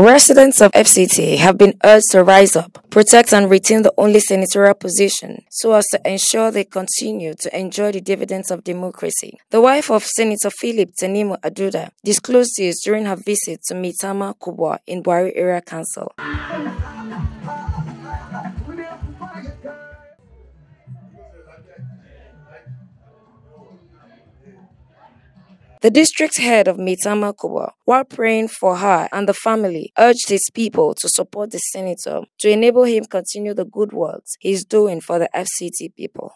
Residents of FCT have been urged to rise up, protect and retain the only senatorial position so as to ensure they continue to enjoy the dividends of democracy. The wife of Senator Philip Tanimu Aduda disclosed this during her visit to Mitama Kubwa in Bwari Area Council. The district head of Mitama Kubwa, while praying for her and the family, urged his people to support the senator to enable him continue the good works he's doing for the FCT people.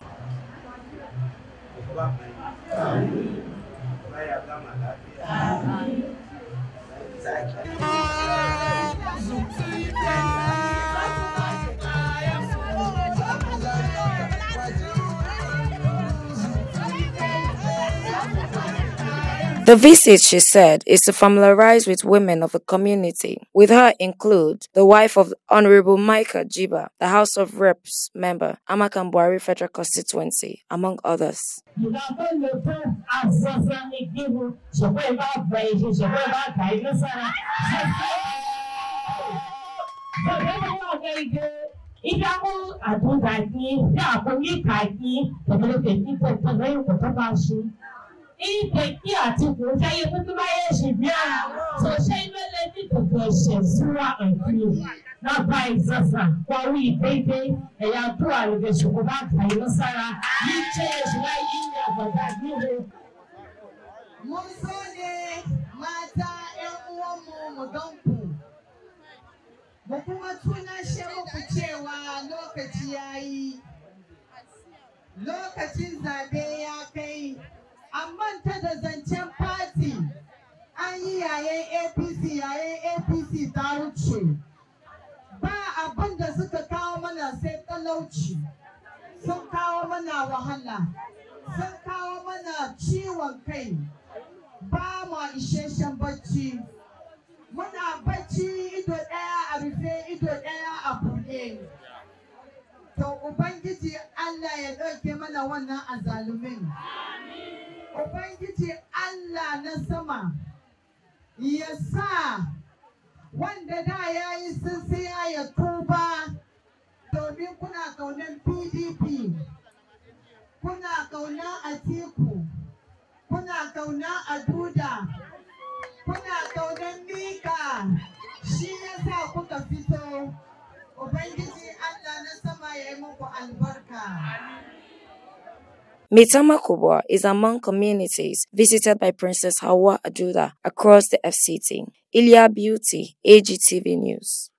The visit, she said, is to familiarize with women of the community. With her include the wife of Honorable Micah Jiba, the House of Reps member, AMAC-Bwari Federal Constituency, among others. ingweki àti kòfẹ́yẹ pípímáyé ṣì bí ara sọ̀ṣẹ́ ìmẹ́lẹ̀ ní gbogbo ẹ̀ṣẹ̀ síra ẹ̀kúrò lábá ìsàsà kwawu ìpéńpé ẹ̀yà tó àlùbẹ̀ ṣòkòbá àkàyè lọ́sára yìí jẹ́ ìṣúná yìí ní àgbàdá níbo. Mun so ne mata 'yan uwanmu mu gan ku. Mu kuma tunashe muku cewa lokaci ya yi. Lokacin zabe ya kai an manta da zancen fati an yi yayin apc yayin apc ta wuce. Ba abin da suka kawo mana sai talauci. Sun kawo mana wahala. Sun kawo mana ciwon kai. Ba ma isasshen bacci. Muna bacci ido ɗaya a rufe ido ɗaya a buɗe. To ubangiji allah ya ɗauke mana wannan azalumin. Ubangiji Allah na sama ya sa wanda da ya yi sinsiya ya tuba domin kuna kaunan PDP, kuna kaunan Atiku, kuna kaunan Aduda, kuna kaunan Mika, shi ya sa kuka fito. Ubangiji Mitama Kubwa is among communities visited by Princess Hauwa Aduda across the FCT. Ilya Beauty, AGTV News.